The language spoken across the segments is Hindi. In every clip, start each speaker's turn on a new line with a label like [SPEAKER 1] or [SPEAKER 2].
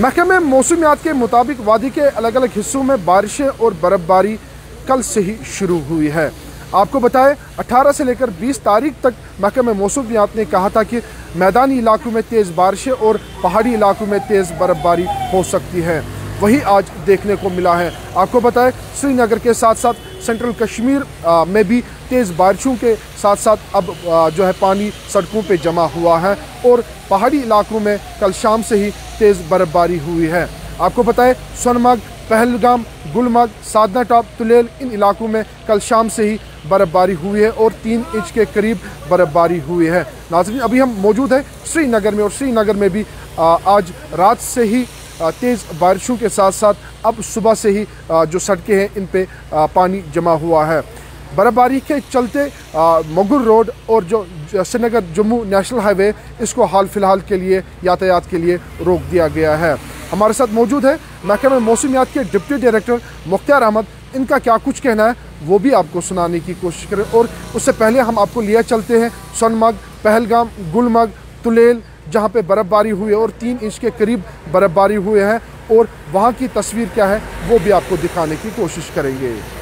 [SPEAKER 1] महकमे मौसमियात के मुताबिक वादी के अलग अलग हिस्सों में बारिशें और बर्फबारी कल से ही शुरू हुई है। आपको बताएँ 18 से लेकर 20 तारीख तक महकमे मौसमियात ने कहा था कि मैदानी इलाकों में तेज़ बारिशें और पहाड़ी इलाकों में तेज़ बर्फबारी हो सकती है। वही आज देखने को मिला है। आपको बताएँ, श्रीनगर के साथ साथ सेंट्रल कश्मीर में भी तेज़ बारिशों के साथ साथ अब जो है पानी सड़कों पे जमा हुआ है और पहाड़ी इलाकों में कल शाम से ही तेज़ बर्फबारी हुई है। आपको बताएँ, सोनमर्ग, पहलगाम, गुलमर्ग, साधना टॉप, तुलेल, इन इलाकों में कल शाम से ही बर्फबारी हुई है और तीन इंच के करीब बर्फबारी हुई है। नाजरीन, अभी हम मौजूद हैं श्रीनगर में और श्रीनगर में भी आज रात से ही तेज़ बारिशों के साथ साथ अब सुबह से ही जो सड़कें हैं, इन पे पानी जमा हुआ है। बर्फबारी के चलते मगुर रोड और जो, श्रीनगर जम्मू नेशनल हाईवे, इसको हाल फ़िलहाल के लिए, यातायात के लिए रोक दिया गया है। हमारे साथ मौजूद है महकमे मौसमियात के डिप्टी डायरेक्टर मुख्तार अहमद। इनका क्या कुछ कहना है, वो भी आपको सुनाने की कोशिश करें। और उससे पहले हम आपको लिया चलते हैं सोनमर्ग, पहलगाम, गुलमर्ग, तुलेल, जहाँ पे बर्फ़बारी हुई है और तीन इंच के करीब बर्फ़बारी हुए हैं। और वहाँ की तस्वीर क्या है, वो भी आपको दिखाने की कोशिश करेंगे।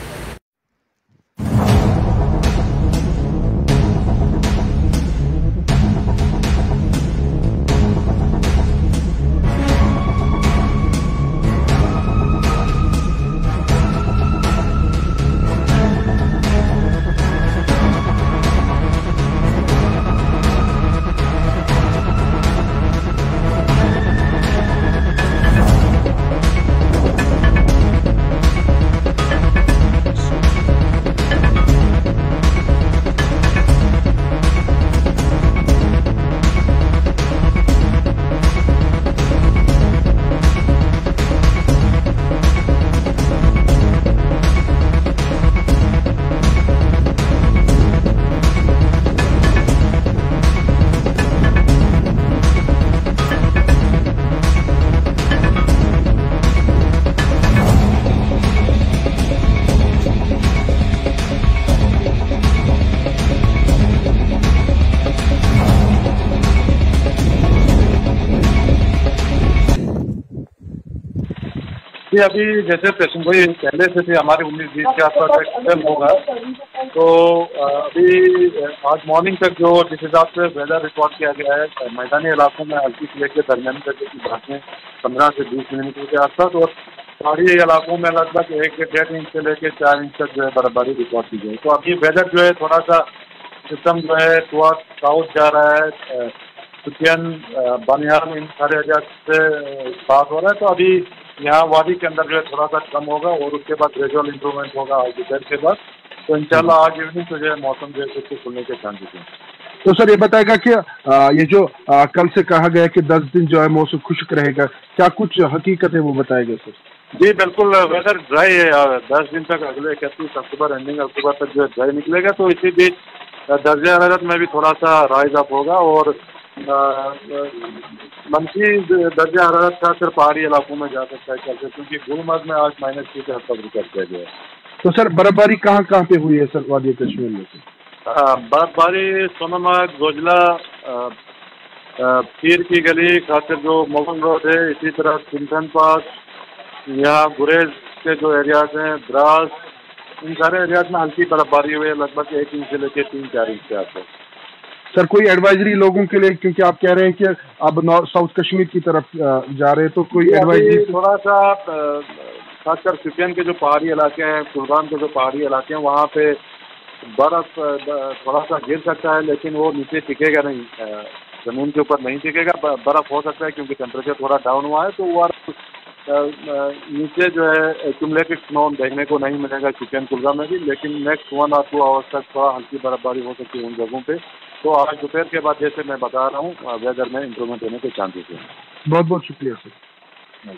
[SPEAKER 2] जी अभी जैसे पेशेंट भाई पहले से थे, हमारे उन्नीस बीस के आसपास एक्सटेंड होगा। तो अभी आज मॉर्निंग तक जो जिस हिसाब से वेदर रिकॉर्ड किया गया है मैदानी इलाकों में हल्की से लेकर दरमियानी दर्जे की बातें पंद्रह से बीस मिलीमीटर के आसपास, और पहाड़ी इलाकों में लगभग एक डेढ़ इंच से लेकर चार इंच तक जो है बर्फबारी रिकॉर्ड की गई तो अभी वेदर जो है थोड़ा सा सिस्टम जो है, थोड़ा साउथ जा रहा है सुखियन बनियान इन सारे एरिया से पास हो रहा है। तो अभी यहाँ वादी के अंदर जो है थोड़ा सा कम होगा और उसके बाद ग्रेजुअल इंप्रूवमेंट होगा आज दोपहर के बाद। तो इंशाल्लाह आज इवनिंग से जो है मौसम जो है कुछ खुलने के चांसेस हैं।
[SPEAKER 1] तो सर ये बताएगा कि आ, ये जो आ, कल से कहा गया कि 10 दिन जो है मौसम खुश्क रहेगा क्या कुछ हकीकत है वो बताएगा सर?
[SPEAKER 2] जी बिल्कुल वेदर ड्राई है दस दिन तक अगले इकतीस अक्टूबर एंडिंग अक्टूबर तक जो है ड्राई निकलेगा तो इसी बीच दर्जा हरारत में भी थोड़ा सा राइज अप होगा और मंथली दर्जा हरारत का सिर्फ़ पहाड़ी इलाकों में जा सकता है कैसे क्योंकि गुलमर्ग में आज माइनस टू के हद तक रिकॉर्ड किया गया है।
[SPEAKER 1] तो सर बर्फबारी कहाँ कहाँ पे हुई है सर वादी कश्मीर में?
[SPEAKER 2] बर्फबारी सोनामार्ग गोजला पीर की गली खासकर जो मोहन रोड है इसी तरह चिंतन पास यहाँ गुरेज के जो एरियाज़ हैं द्रास इन सारे एरियाज़ में हल्की बर्फबारी हुई है लगभग एक इंच से लेकर तीन चार इंच के आसपास।
[SPEAKER 1] सर कोई एडवाइजरी लोगों के लिए क्योंकि आप कह रहे हैं कि अब नॉर्थ साउथ कश्मीर की तरफ़ जा रहे हैं तो कोई एडवाइजरी
[SPEAKER 2] थोड़ा सा खासकर शुपियन के जो पहाड़ी इलाके हैं कुलगाम के जो पहाड़ी इलाके हैं वहाँ पे बर्फ़ थोड़ा सा गिर सकता है लेकिन वो नीचे टिकेगा नहीं ज़मीन के ऊपर नहीं टिकेगा बर्फ़ हो सकता है क्योंकि टेम्परेचर थोड़ा डाउन हुआ है तो वो नीचे जो है एक्यूमलेटेड स्नो देखने को नहीं मिलेगा चिकन कुलगा में भी लेकिन नेक्स्ट वन और टू आवर्स तक थोड़ा हल्की बर्फबारी हो सकती है उन जगहों पे। तो आज दोपहर के बाद जैसे मैं बता रहा हूँ वेदर में इम्प्रूवमेंट होने के चांसेस हैं।
[SPEAKER 1] बहुत बहुत शुक्रिया सर